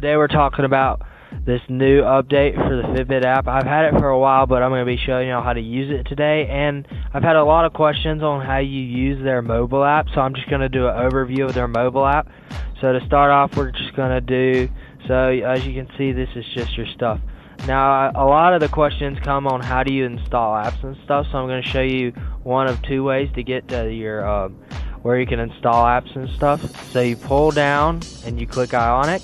Today we're talking about this new update for the Fitbit app. I've had it for a while, but I'm going to be showing y'all how to use it today. And I've had a lot of questions on how you use their mobile app, so I'm just going to do an overview of their mobile app. So to start off, we're just going to do, so as you can see, this is just your stuff. Now, a lot of the questions come on how do you install apps and stuff, so I'm going to show you one of two ways to get to your uh, where you can install apps and stuff. So you pull down and you click Ionic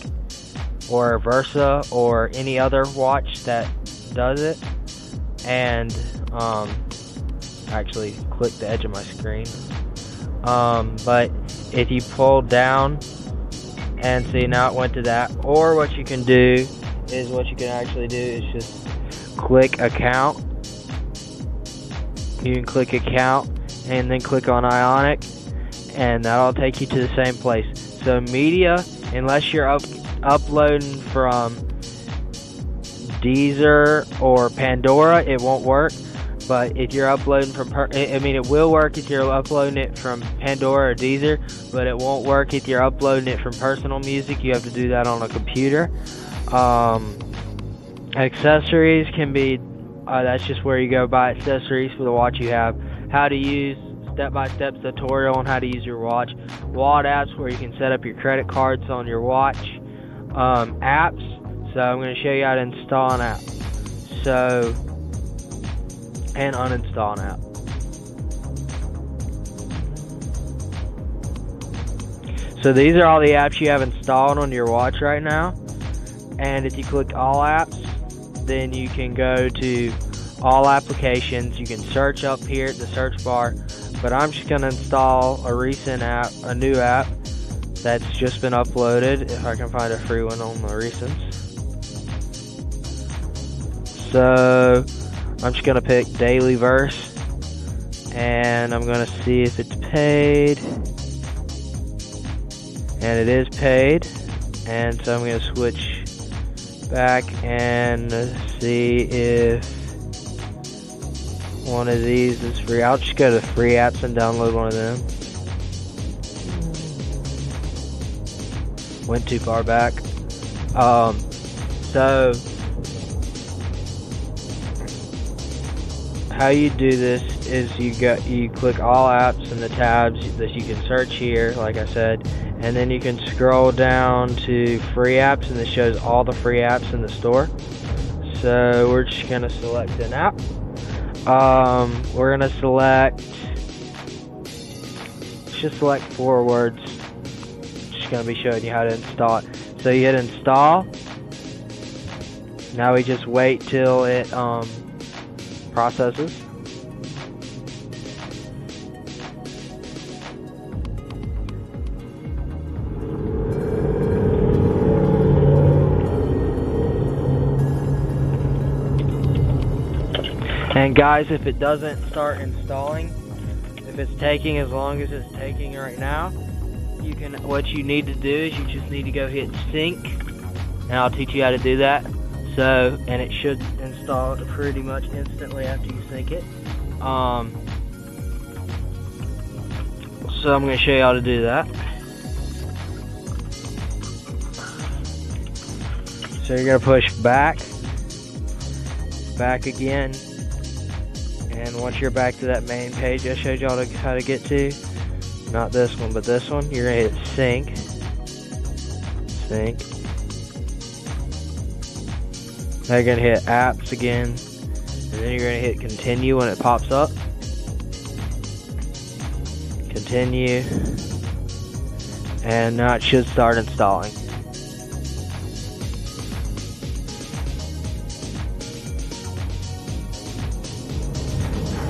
or Versa or any other watch that does it, and um, actually click the edge of my screen. Um, but if you pull down and see now it went to that, or what you can do is what you can actually do is just click account. You can click account and then click on Ionic, and that'll take you to the same place. So media, unless you're up uploading from Deezer or Pandora, it won't work. But if you're uploading from, per- I mean, it will work if you're uploading it from Pandora or Deezer, but it won't work if you're uploading it from personal music. You have to do that on a computer. Um, accessories can be, uh, that's just where you go buy accessories for the watch you have. How to use step-by-step tutorial on how to use your watch. Wallet apps where you can set up your credit cards on your watch um, apps. So I'm going to show you how to install an app. So, and uninstall an app. So these are all the apps you have installed on your watch right now. And if you click all apps, then you can go to all applications. You can search up here at the search bar. But I'm just going to install a recent app, a new app that's just been uploaded if I can find a free one on the recents. So I'm just gonna pick Daily Verse and I'm gonna see if it's paid. And it is paid. And so I'm gonna switch back and see if one of these is free. I'll just go to free apps and download one of them. Went too far back. Um, so how you do this is you got you click all apps and the tabs that you can search here, like I said, and then you can scroll down to free apps, and it shows all the free apps in the store. So we're just gonna select an app. Um, we're gonna select. Just select four words just going to be showing you how to install it. So you hit install. Now we just wait till it um, processes. And guys, if it doesn't start installing, if it's taking as long as it's taking right now, you can what you need to do is you just need to go hit sync and I'll teach you how to do that. So and it should install pretty much instantly after you sync it. Um, so I'm going to show you how to do that. So you're going to push back back again. And once you're back to that main page I showed y'all how to get to not this one, but this one. You're going to hit sync. Sync. Now you're going to hit apps again. And then you're going to hit continue when it pops up. Continue. And now it should start installing.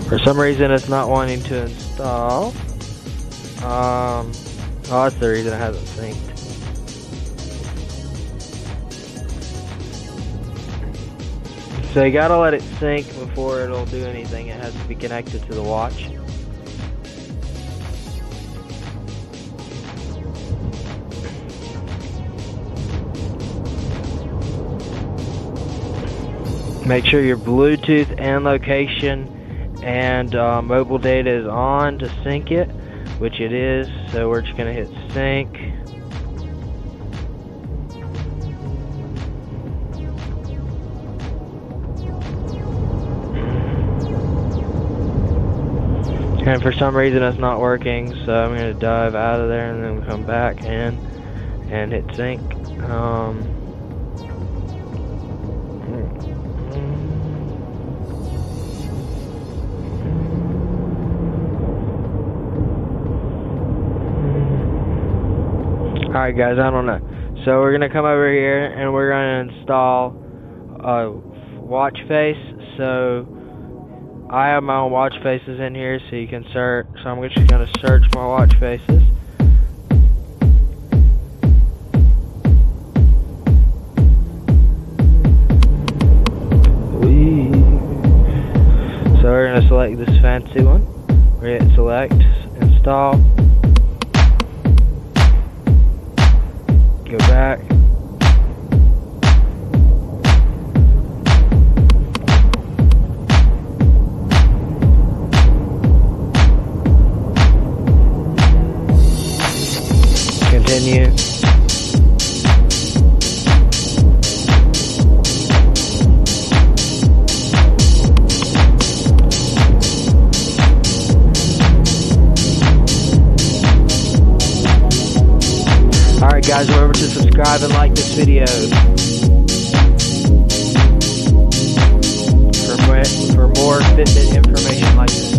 For some reason it's not wanting to install. Um, oh, that's the reason it hasn't synced. So you gotta let it sync before it'll do anything. It has to be connected to the watch. Make sure your Bluetooth and location and uh, mobile data is on to sync it which it is, so we're just going to hit sync. And for some reason it's not working, so I'm going to dive out of there and then come back in and hit sync. Um, Alright guys, I don't know. So we're going to come over here and we're going to install a watch face. So I have my own watch faces in here so you can search. So I'm just going to search my watch faces. So we're going to select this fancy one. Going to select, install. Go back. Continue. Guys, remember to subscribe and like this video. For more, for more information like this.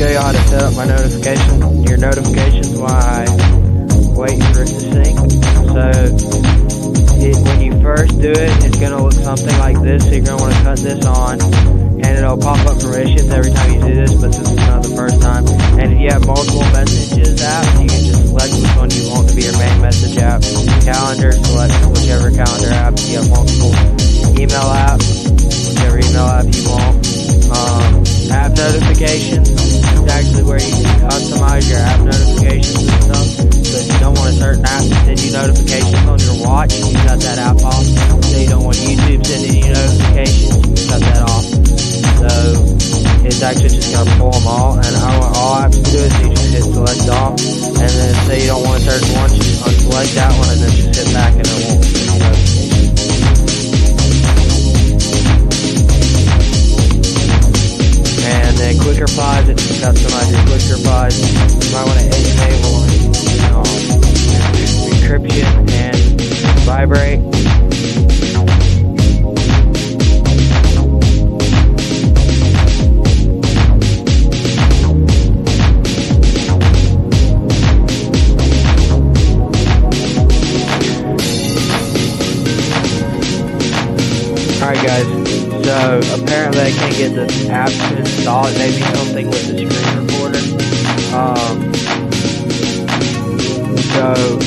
Show you how to set up my notification, your notifications while I wait for it to sync. So it, when you first do it, it's going to look something like this. So you're going to want to cut this on, and it'll pop up permissions every time you do this. But this is not the first time. And if you have multiple messages apps, you can just select which one you want to be your main message app. Calendar, select whichever calendar app. You have multiple email apps, whichever email app you want. App notifications is actually where you can customize your app notifications and stuff. So if you don't want a certain app to send you notifications on your watch, you cut that app off. So you don't want YouTube sending you notifications, you cut that off. So it's actually just gonna pull them all. And want all apps to do is you just hit select all, and then say you don't want a certain one, just unselect that one, and then just hit back, and it won't Pods, if you customize your quicker pods, you might want to enable um, encryption and vibrate. So apparently I can't get the app to install it. Maybe something with the screen recorder. Um, so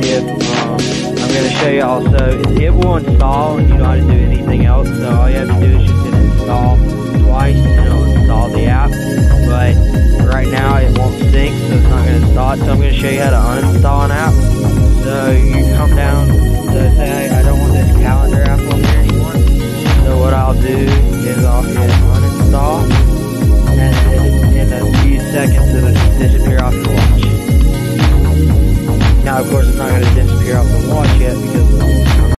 if um, I'm going to show you also, it will install and you don't have to do anything else. So all you have to do is just hit install twice and it'll install the app. But right now it won't sync, so it's not going to install it. So I'm going to show you how to uninstall an app.